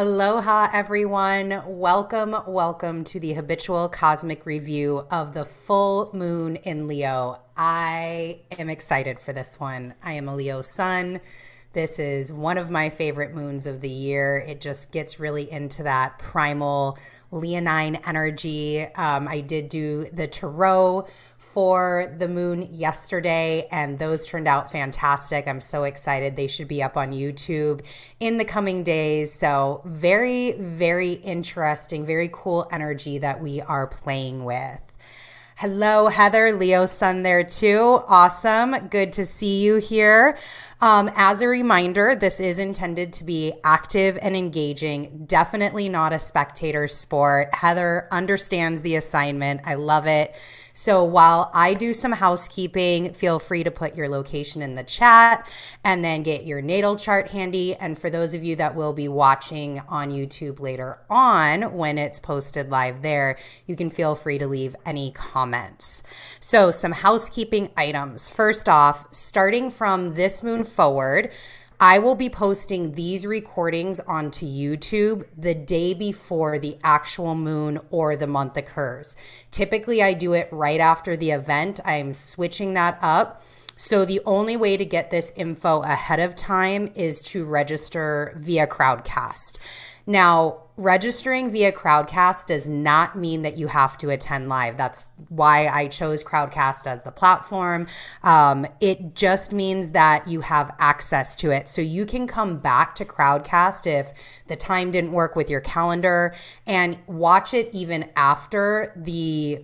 Aloha, everyone. Welcome, welcome to the habitual cosmic review of the full moon in Leo. I am excited for this one. I am a Leo sun. This is one of my favorite moons of the year. It just gets really into that primal leonine energy. Um, I did do the tarot for the moon yesterday, and those turned out fantastic. I'm so excited. They should be up on YouTube in the coming days. So, very, very interesting, very cool energy that we are playing with. Hello, Heather, Leo Sun there too. Awesome. Good to see you here. Um, as a reminder, this is intended to be active and engaging, definitely not a spectator sport. Heather understands the assignment. I love it. So while I do some housekeeping, feel free to put your location in the chat and then get your natal chart handy. And for those of you that will be watching on YouTube later on when it's posted live there, you can feel free to leave any comments. So, some housekeeping items. First off, starting from this moon forward, I will be posting these recordings onto YouTube the day before the actual moon or the month occurs. Typically, I do it right after the event. I'm switching that up. So, the only way to get this info ahead of time is to register via Crowdcast. Now, registering via Crowdcast does not mean that you have to attend live. That's why I chose Crowdcast as the platform. Um, it just means that you have access to it. So you can come back to Crowdcast if the time didn't work with your calendar and watch it even after the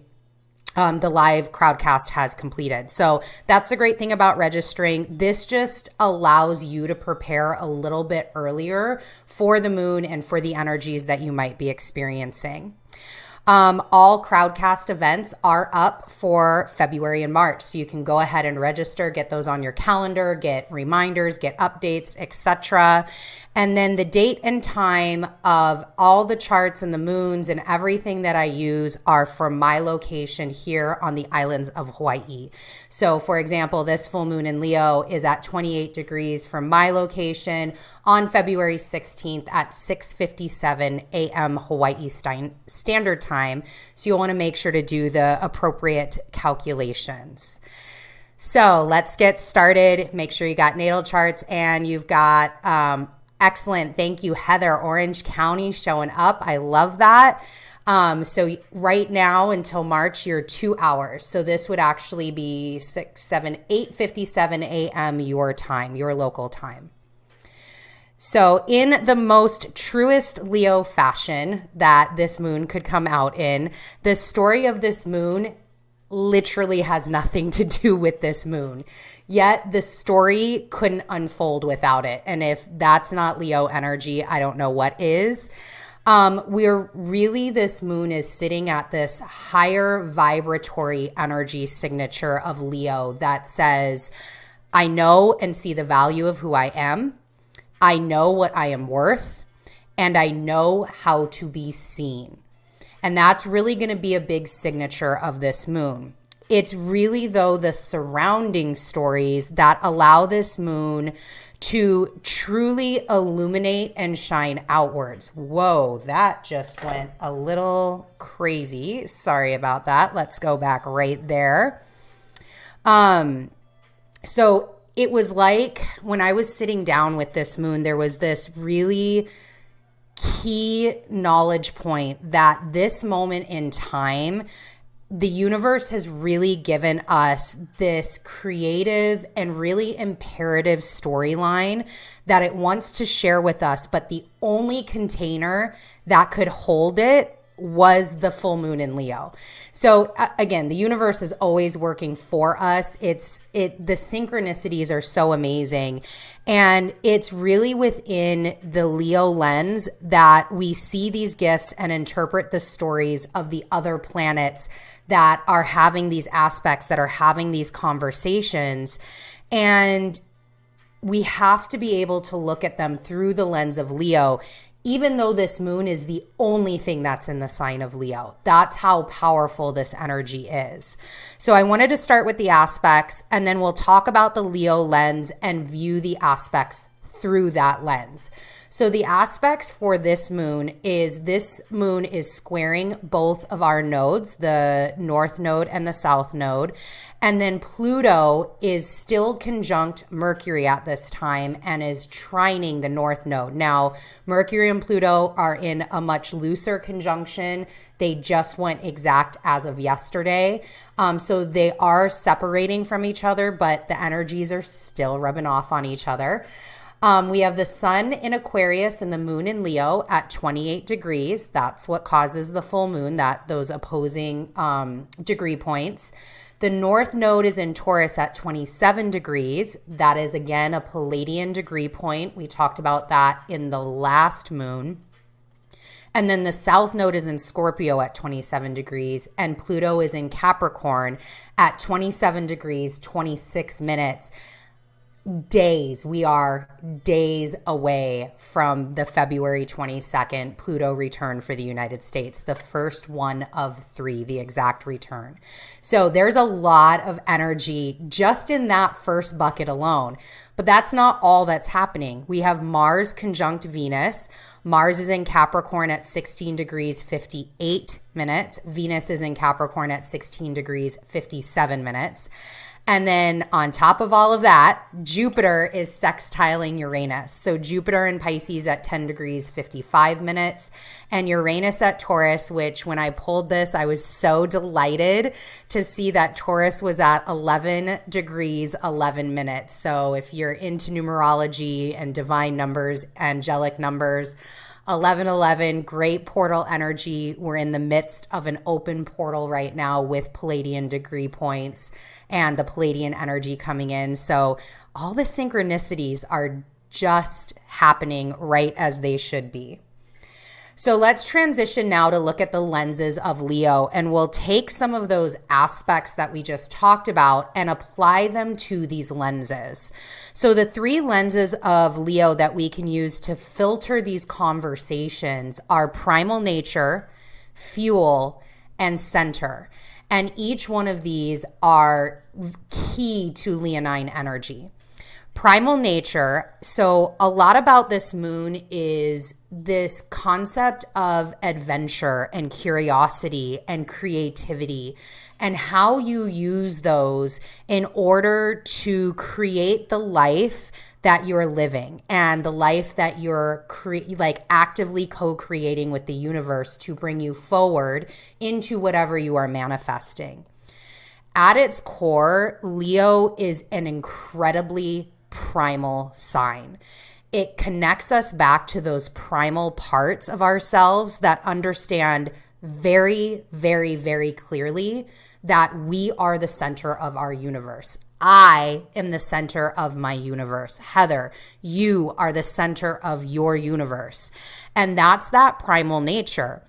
um, the live crowdcast has completed. So that's the great thing about registering. This just allows you to prepare a little bit earlier for the moon and for the energies that you might be experiencing. Um, all Crowdcast events are up for February and March, so you can go ahead and register, get those on your calendar, get reminders, get updates, etc. And then the date and time of all the charts and the moons and everything that I use are from my location here on the islands of Hawaii. So, for example, this full moon in Leo is at 28 degrees from my location on February 16th at 6:57 a.m. Hawaii Standard Time. So you'll want to make sure to do the appropriate calculations. So let's get started. Make sure you got natal charts and you've got um, Excellent. Thank you, Heather. Orange County showing up. I love that. Um, so right now until March, you're two hours. So this would actually be six, seven, eight fifty-seven a.m. your time, your local time. So, in the most truest Leo fashion that this moon could come out in, the story of this moon literally has nothing to do with this moon. Yet the story couldn't unfold without it. And if that's not Leo energy, I don't know what is. Um, we're really, this moon is sitting at this higher vibratory energy signature of Leo that says, I know and see the value of who I am. I know what I am worth, and I know how to be seen. And that's really going to be a big signature of this moon. It's really, though, the surrounding stories that allow this moon to truly illuminate and shine outwards. Whoa, that just went a little crazy. Sorry about that. Let's go back right there. Um, so it was like when I was sitting down with this moon, there was this really key knowledge point that this moment in time the universe has really given us this creative and really imperative storyline that it wants to share with us, but the only container that could hold it was the full moon in Leo. So again, the universe is always working for us. It's it the synchronicities are so amazing and it's really within the Leo lens that we see these gifts and interpret the stories of the other planets that are having these aspects, that are having these conversations. And we have to be able to look at them through the lens of Leo, even though this moon is the only thing that's in the sign of Leo. That's how powerful this energy is. So I wanted to start with the aspects, and then we'll talk about the Leo lens and view the aspects through that lens. So the aspects for this moon is this moon is squaring both of our nodes, the north node and the south node. And then Pluto is still conjunct Mercury at this time and is trining the north node. Now, Mercury and Pluto are in a much looser conjunction. They just went exact as of yesterday. Um, so they are separating from each other, but the energies are still rubbing off on each other. Um, we have the sun in Aquarius and the moon in Leo at 28 degrees. That's what causes the full moon, that those opposing um, degree points. The north node is in Taurus at 27 degrees. That is again a Pleiadian degree point. We talked about that in the last moon. And then the south node is in Scorpio at 27 degrees, and Pluto is in Capricorn at 27 degrees, 26 minutes days. We are days away from the February 22nd Pluto return for the United States, the first one of three, the exact return. So there's a lot of energy just in that first bucket alone. But that's not all that's happening. We have Mars conjunct Venus. Mars is in Capricorn at 16 degrees 58 minutes. Venus is in Capricorn at 16 degrees 57 minutes. And then on top of all of that, Jupiter is sextiling Uranus. So Jupiter in Pisces at 10 degrees 55 minutes, and Uranus at Taurus, which when I pulled this, I was so delighted to see that Taurus was at 11 degrees 11 minutes. So if you're into numerology and divine numbers, angelic numbers, 1111, great portal energy. We're in the midst of an open portal right now with Pleiadian degree points and the Pleiadian energy coming in. So all the synchronicities are just happening right as they should be. So let's transition now to look at the lenses of Leo, and we'll take some of those aspects that we just talked about and apply them to these lenses. So, the three lenses of Leo that we can use to filter these conversations are primal nature, fuel, and center. And each one of these are key to Leonine energy. Primal nature. So, a lot about this moon is this concept of adventure and curiosity and creativity and how you use those in order to create the life that you're living and the life that you're cre- like actively co-creating with the universe to bring you forward into whatever you are manifesting. At its core, Leo is an incredibly primal sign. It connects us back to those primal parts of ourselves that understand very, very, very clearly that we are the center of our universe. I am the center of my universe. Heather, you are the center of your universe. And that's that primal nature.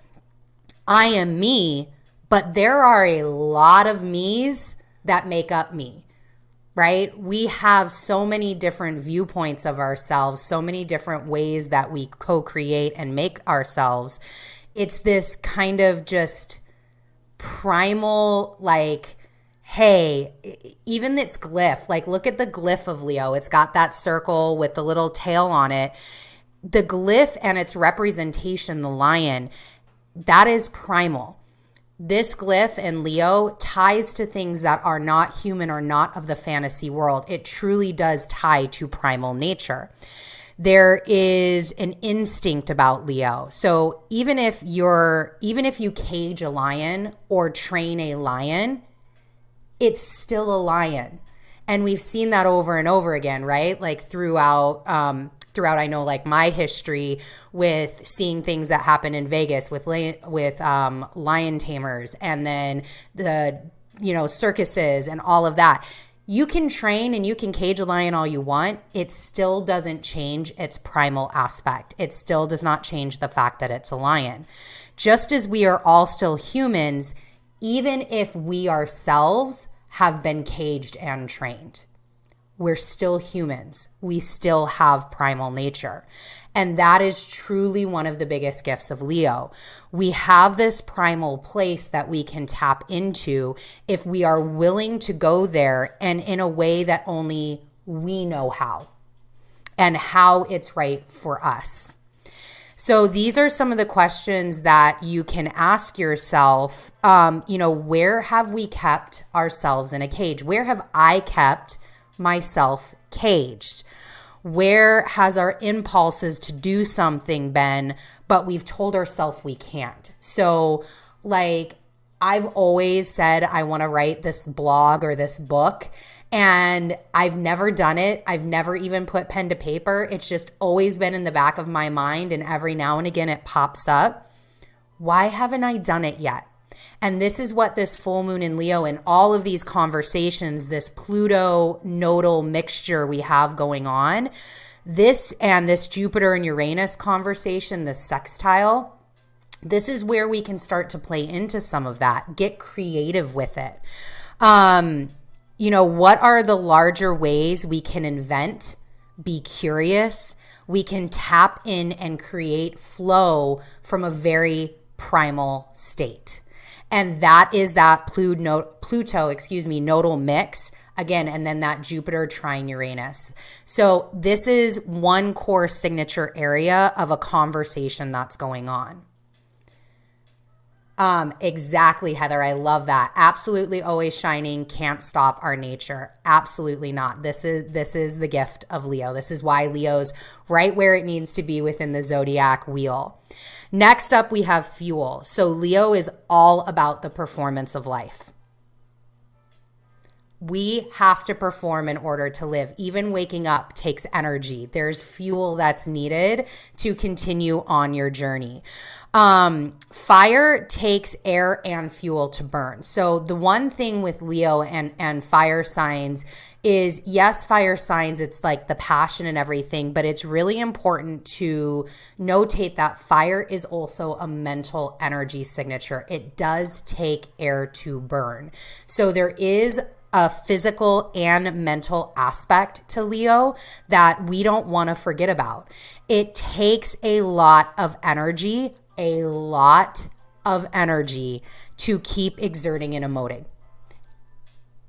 I am me, but there are a lot of me's that make up me, right? We have so many different viewpoints of ourselves, so many different ways that we co create and make ourselves. It's this kind of just primal, like, hey, even its glyph, like look at the glyph of Leo. It's got that circle with the little tail on it. The glyph and its representation, the lion, that is primal. This glyph in Leo ties to things that are not human or not of the fantasy world. It truly does tie to primal nature there is an instinct about Leo. So even if you're even if you cage a lion or train a lion, it's still a lion. And we've seen that over and over again, right? Like throughout um, throughout I know like my history with seeing things that happen in Vegas with with um, lion tamers and then the you know circuses and all of that you can train and you can cage a lion all you want. It still doesn't change its primal aspect. It still does not change the fact that it's a lion. Just as we are all still humans, even if we ourselves have been caged and trained, we're still humans. We still have primal nature. And that is truly one of the biggest gifts of Leo. We have this primal place that we can tap into if we are willing to go there and in a way that only we know how. and how it's right for us. So these are some of the questions that you can ask yourself. Um, you know, where have we kept ourselves in a cage? Where have I kept myself caged? Where has our impulses to do something been, but we've told ourselves we can't? So, like, I've always said I want to write this blog or this book. And I've never done it. I've never even put pen to paper. It's just always been in the back of my mind. And every now and again, it pops up. Why haven't I done it yet? And this is what this full moon in Leo and all of these conversations, this Pluto nodal mixture we have going on, this and this Jupiter and Uranus conversation, this sextile, this is where we can start to play into some of that, get creative with it. Um, you know, what are the larger ways we can invent, be curious? We can tap in and create flow from a very primal state. And that is that Pluto, Pluto, excuse me, nodal mix again, and then that Jupiter trine Uranus. So this is one core signature area of a conversation that's going on. Um, exactly, Heather. I love that. Absolutely always shining, can't stop our nature. Absolutely not. This is this is the gift of Leo. This is why Leo's right where it needs to be within the zodiac wheel. Next up, we have fuel. So Leo is all about the performance of life. We have to perform in order to live. Even waking up takes energy. There's fuel that's needed to continue on your journey. Um, fire takes air and fuel to burn. So the one thing with Leo and and fire signs is yes, fire signs, it's like the passion and everything, but it's really important to notate that fire is also a mental energy signature. It does take air to burn. So there is a physical and mental aspect to Leo that we don't want to forget about. It takes a lot of energy a lot of energy to keep exerting and emoting.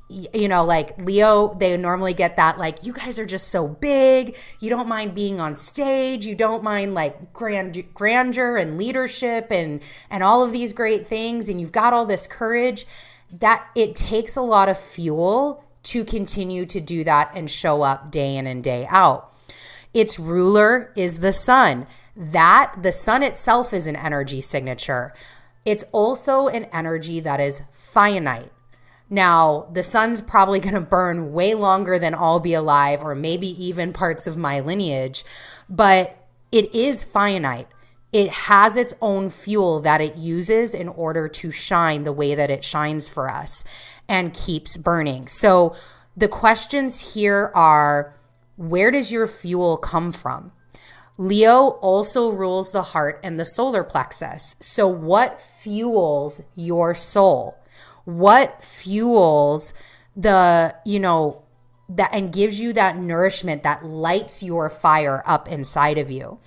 You know, like Leo, they normally get that, like, you guys are just so big. You don't mind being on stage. You don't mind like grand, grandeur and leadership and, and all of these great things. And you've got all this courage that it takes a lot of fuel to continue to do that and show up day in and day out. Its ruler is the sun that the sun itself is an energy signature. It's also an energy that is finite. Now, the sun's probably going to burn way longer than I'll be alive, or maybe even parts of my lineage, but it is finite. It has its own fuel that it uses in order to shine the way that it shines for us and keeps burning. So, the questions here are where does your fuel come from? Leo also rules the heart and the solar plexus. So, what fuels your soul? What fuels the, you know, that and gives you that nourishment that lights your fire up inside of you?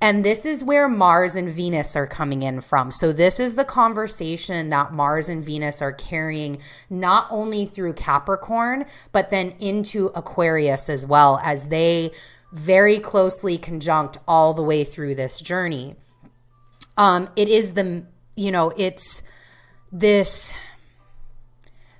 And this is where Mars and Venus are coming in from. So, this is the conversation that Mars and Venus are carrying not only through Capricorn, but then into Aquarius as well as they very closely conjunct all the way through this journey. Um, it is the, you know, it's this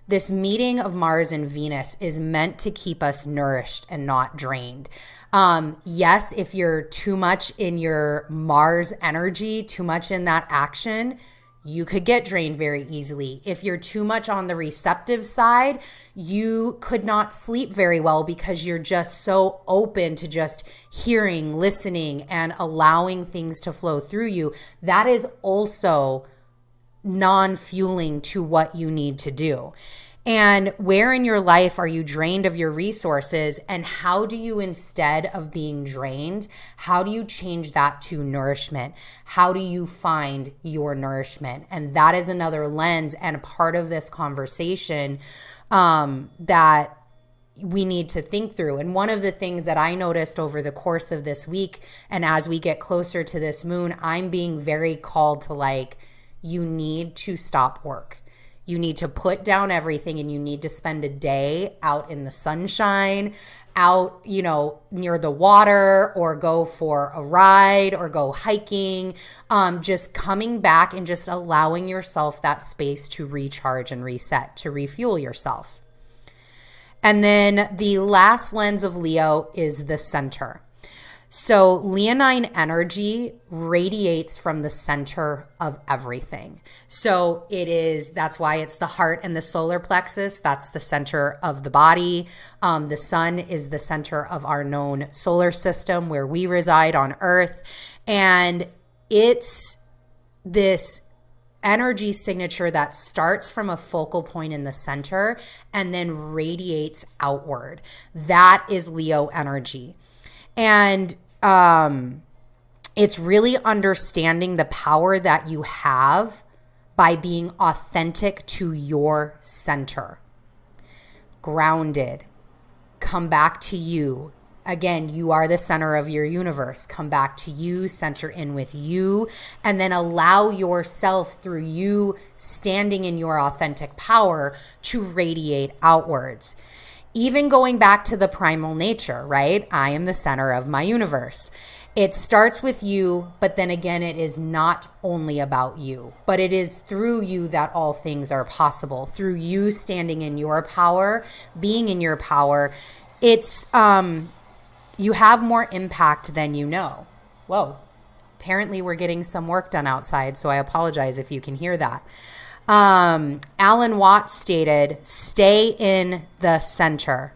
this meeting of Mars and Venus is meant to keep us nourished and not drained. Um, yes, if you're too much in your Mars energy, too much in that action, you could get drained very easily. If you're too much on the receptive side, you could not sleep very well because you're just so open to just hearing, listening, and allowing things to flow through you. That is also non fueling to what you need to do. And where in your life are you drained of your resources? And how do you, instead of being drained, how do you change that to nourishment? How do you find your nourishment? And that is another lens and part of this conversation um, that we need to think through. And one of the things that I noticed over the course of this week, and as we get closer to this moon, I'm being very called to like, you need to stop work you need to put down everything and you need to spend a day out in the sunshine, out, you know, near the water or go for a ride or go hiking. Um, just coming back and just allowing yourself that space to recharge and reset, to refuel yourself. And then the last lens of Leo is the center. So, leonine energy radiates from the center of everything. So, it is that's why it's the heart and the solar plexus. That's the center of the body. Um, the sun is the center of our known solar system where we reside on Earth. And it's this energy signature that starts from a focal point in the center and then radiates outward. That is Leo energy. And um, it's really understanding the power that you have by being authentic to your center, grounded, come back to you. Again, you are the center of your universe. Come back to you, center in with you, and then allow yourself through you standing in your authentic power to radiate outwards even going back to the primal nature, right? I am the center of my universe. It starts with you, but then again, it is not only about you, but it is through you that all things are possible. Through you standing in your power, being in your power, it's, um, you have more impact than you know. Whoa. Apparently, we're getting some work done outside, so I apologize if you can hear that. Um, Alan Watts stated, stay in the center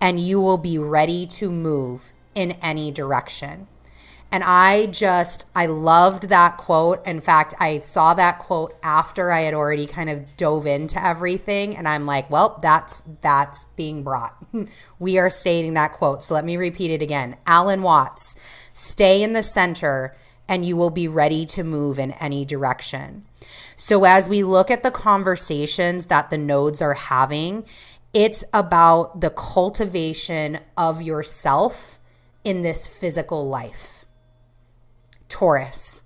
and you will be ready to move in any direction. And I just, I loved that quote. In fact, I saw that quote after I had already kind of dove into everything. And I'm like, well, that's, that's being brought. we are stating that quote. So let me repeat it again. Alan Watts, stay in the center and you will be ready to move in any direction. So as we look at the conversations that the nodes are having, it's about the cultivation of yourself in this physical life. Taurus,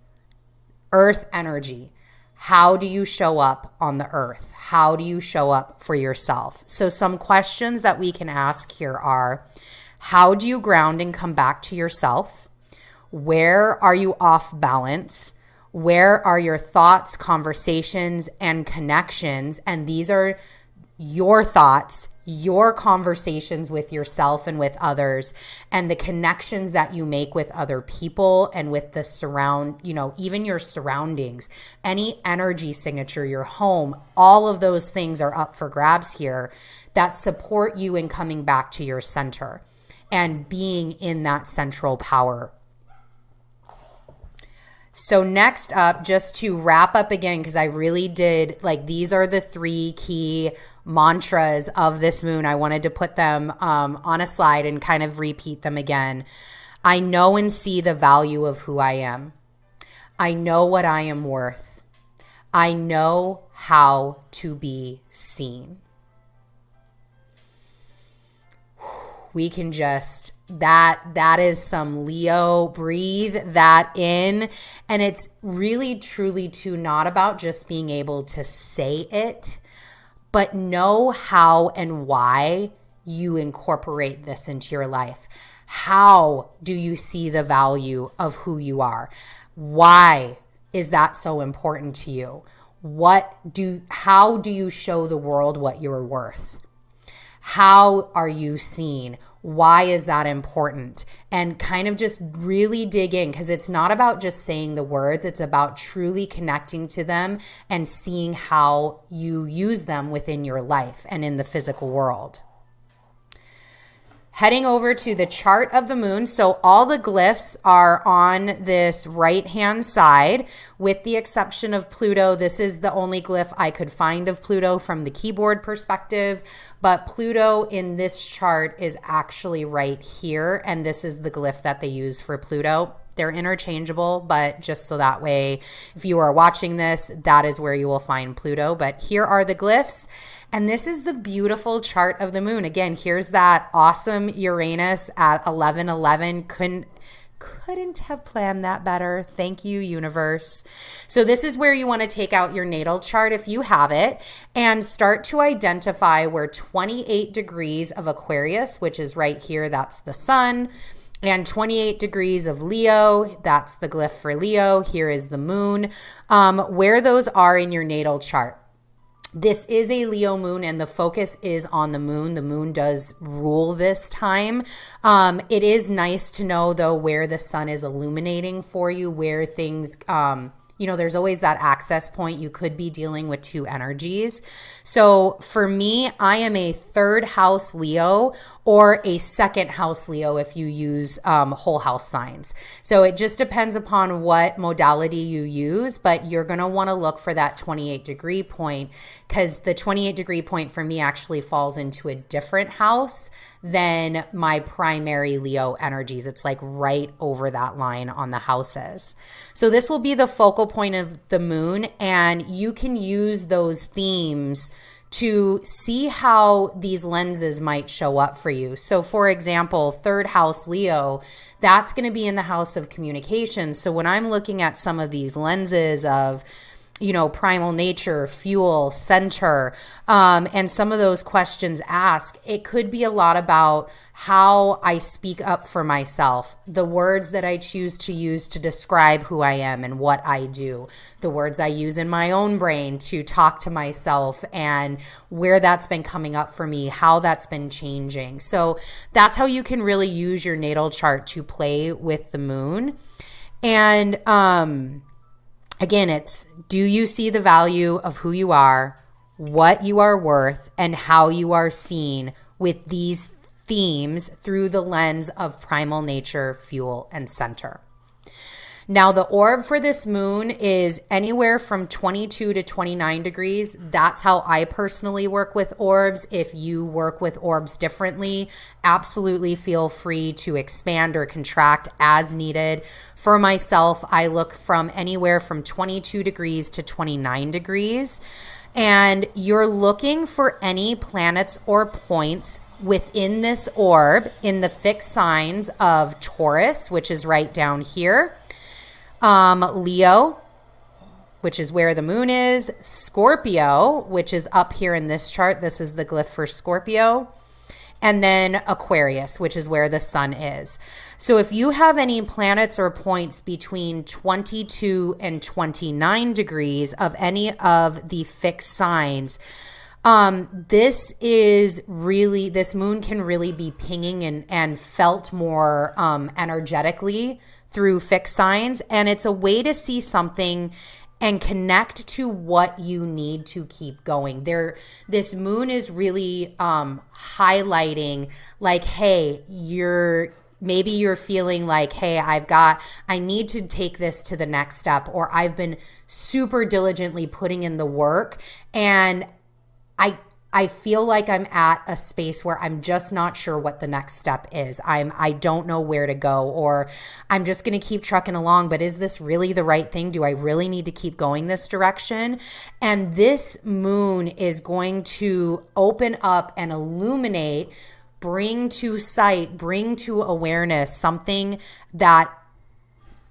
earth energy. How do you show up on the earth? How do you show up for yourself? So, some questions that we can ask here are How do you ground and come back to yourself? Where are you off balance? Where are your thoughts, conversations, and connections? And these are your thoughts, your conversations with yourself and with others, and the connections that you make with other people and with the surround, you know, even your surroundings, any energy signature, your home, all of those things are up for grabs here that support you in coming back to your center and being in that central power so, next up, just to wrap up again, because I really did like these are the three key mantras of this moon. I wanted to put them um, on a slide and kind of repeat them again. I know and see the value of who I am. I know what I am worth. I know how to be seen. We can just that that is some leo breathe that in. And it's really truly too not about just being able to say it but know how and why you incorporate this into your life. How do you see the value of who you are? Why is that so important to you? What do how do you show the world what you're worth how are you seen why is that important? And kind of just really dig in because it's not about just saying the words, it's about truly connecting to them and seeing how you use them within your life and in the physical world heading over to the chart of the moon. So all the glyphs are on this right hand side, with the exception of Pluto. This is the only glyph I could find of Pluto from the keyboard perspective. But Pluto in this chart is actually right here. And this is the glyph that they use for Pluto. They're interchangeable, but just so that way, if you are watching this, that is where you will find Pluto. But here are the glyphs. And this is the beautiful chart of the moon. Again, here's that awesome Uranus at 1111. Couldn't couldn't have planned that better. Thank you, universe. So, this is where you want to take out your natal chart if you have it and start to identify where 28 degrees of Aquarius, which is right here, that's the sun, and 28 degrees of Leo, that's the glyph for Leo. Here is the moon, um, where those are in your natal chart. This is a Leo moon, and the focus is on the moon. The moon does rule this time. Um, it is nice to know, though, where the sun is illuminating for you, where things. Um, you know, there's always that access point. You could be dealing with two energies. So for me, I am a third house Leo or a second house Leo if you use um, whole house signs. So it just depends upon what modality you use, but you're going to want to look for that 28 degree point because the 28 degree point for me actually falls into a different house than my primary Leo energies. It's like right over that line on the houses. So this will be the focal point of the moon, and you can use those themes to see how these lenses might show up for you. So, for example, third house Leo, that's going to be in the house of communication. So, when I'm looking at some of these lenses of you know, primal nature, fuel, center, um, and some of those questions asked, it could be a lot about how I speak up for myself, the words that I choose to use to describe who I am and what I do, the words I use in my own brain to talk to myself, and where that's been coming up for me, how that's been changing. So that's how you can really use your natal chart to play with the moon. And, um, Again, it's do you see the value of who you are, what you are worth, and how you are seen with these themes through the lens of primal nature, fuel, and center? Now, the orb for this moon is anywhere from 22 to 29 degrees. That's how I personally work with orbs. If you work with orbs differently, absolutely feel free to expand or contract as needed. For myself, I look from anywhere from 22 degrees to 29 degrees. And you're looking for any planets or points within this orb in the fixed signs of Taurus, which is right down here um, Leo, which is where the moon is, Scorpio, which is up here in this chart. This is the glyph for Scorpio. And then Aquarius, which is where the sun is. So if you have any planets or points between 22 and 29 degrees of any of the fixed signs, um, this is really, this moon can really be pinging and, and felt more um, energetically through fixed signs. And it's a way to see something and connect to what you need to keep going. There this moon is really um highlighting like hey, you're maybe you're feeling like hey, I've got I need to take this to the next step or I've been super diligently putting in the work and I I feel like I'm at a space where I'm just not sure what the next step is. I'm I don't know where to go or I'm just going to keep trucking along, but is this really the right thing? Do I really need to keep going this direction? And this moon is going to open up and illuminate, bring to sight, bring to awareness something that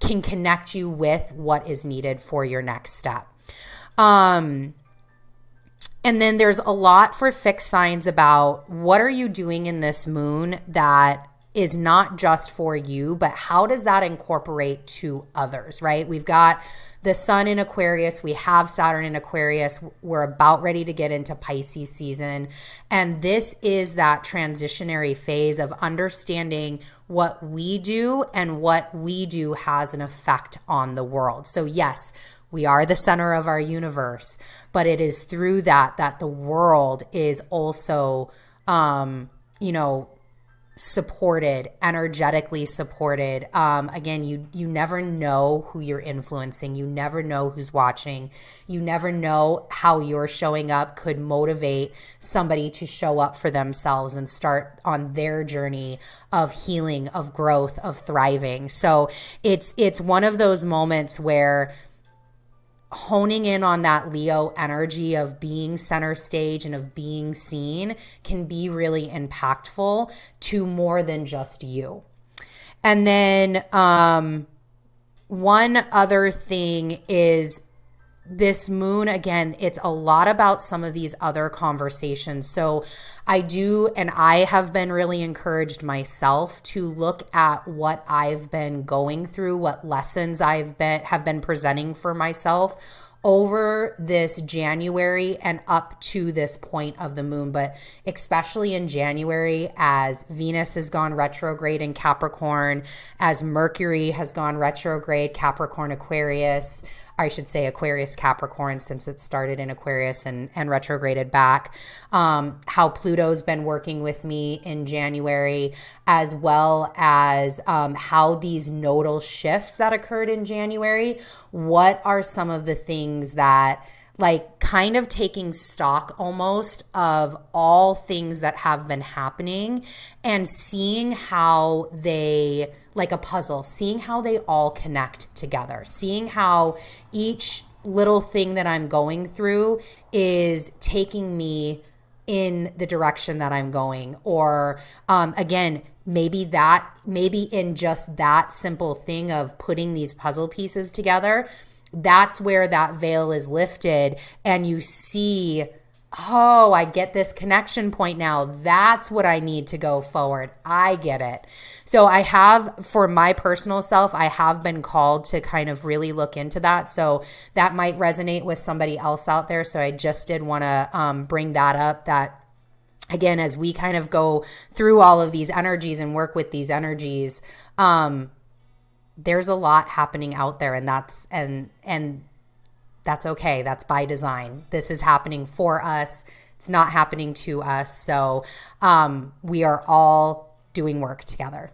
can connect you with what is needed for your next step. Um and then there's a lot for fixed signs about what are you doing in this moon that is not just for you, but how does that incorporate to others, right? We've got the sun in Aquarius, we have Saturn in Aquarius. We're about ready to get into Pisces season. And this is that transitionary phase of understanding what we do and what we do has an effect on the world. So, yes, we are the center of our universe, but it is through that that the world is also, um, you know, supported, energetically supported. Um, again, you you never know who you're influencing. You never know who's watching. You never know how you're showing up could motivate somebody to show up for themselves and start on their journey of healing, of growth, of thriving. So it's it's one of those moments where honing in on that Leo energy of being center stage and of being seen can be really impactful to more than just you. And then um, one other thing is this moon again it's a lot about some of these other conversations so i do and i have been really encouraged myself to look at what i've been going through what lessons i've been have been presenting for myself over this January and up to this point of the moon, but especially in January as Venus has gone retrograde in Capricorn, as Mercury has gone retrograde, Capricorn, Aquarius. I should say Aquarius Capricorn since it started in Aquarius and, and retrograded back. Um, how Pluto's been working with me in January, as well as um, how these nodal shifts that occurred in January. What are some of the things that like kind of taking stock almost of all things that have been happening and seeing how they like a puzzle, seeing how they all connect together, seeing how each little thing that I'm going through is taking me in the direction that I'm going. Or um, again, maybe that, maybe in just that simple thing of putting these puzzle pieces together, that's where that veil is lifted and you see oh, I get this connection point now. That's what I need to go forward. I get it. So I have, for my personal self, I have been called to kind of really look into that. So that might resonate with somebody else out there. So I just did want to um, bring that up that again as we kind of go through all of these energies and work with these energies um there's a lot happening out there and that's and and that's okay. That's by design. This is happening for us. It's not happening to us. So um, we are all doing work together.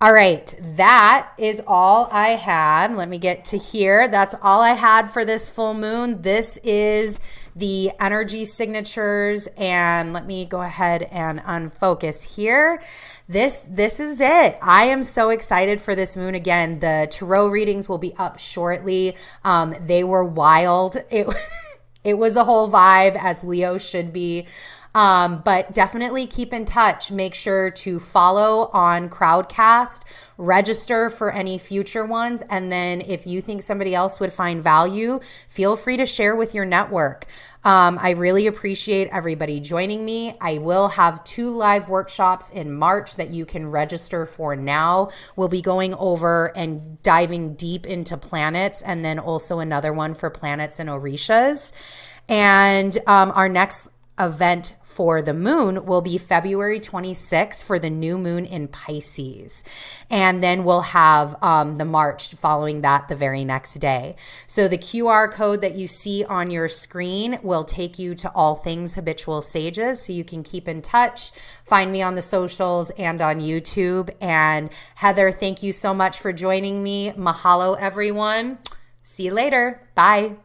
All right, that is all I had. Let me get to here. That's all I had for this full moon. This is the energy signatures and let me go ahead and unfocus here this this is it. I am so excited for this moon again. The tarot readings will be up shortly. Um, they were wild. It it was a whole vibe as Leo should be. Um, but definitely keep in touch. Make sure to follow on Crowdcast, register for any future ones. And then if you think somebody else would find value, feel free to share with your network. Um, I really appreciate everybody joining me. I will have two live workshops in March that you can register for now. We'll be going over and diving deep into planets, and then also another one for planets and Orishas. And um, our next event for the moon will be February 26th for the new moon in Pisces. And then we'll have um, the March following that the very next day. So the QR code that you see on your screen will take you to all things habitual sages. So you can keep in touch, find me on the socials and on YouTube. And Heather, thank you so much for joining me. Mahalo, everyone. See you later. Bye.